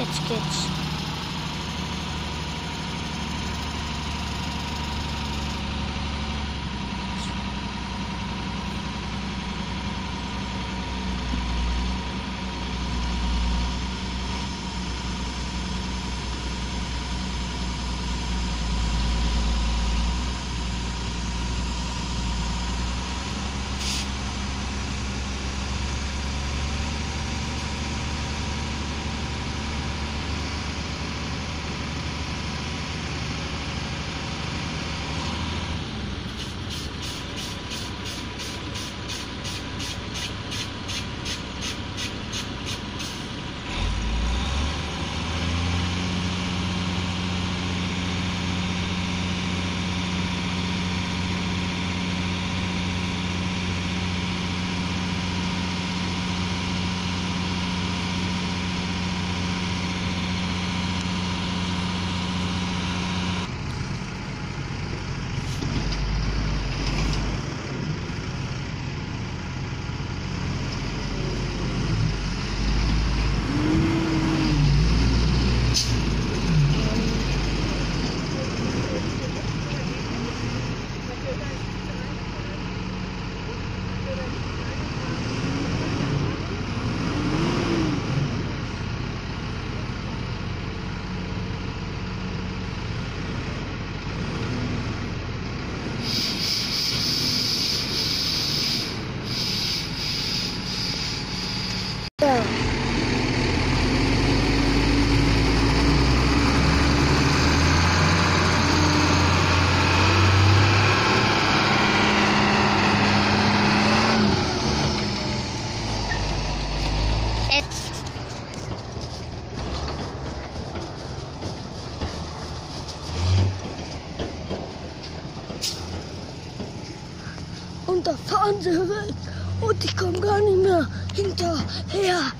It's geç. Sie weg. Und ich komme gar nicht mehr hinterher.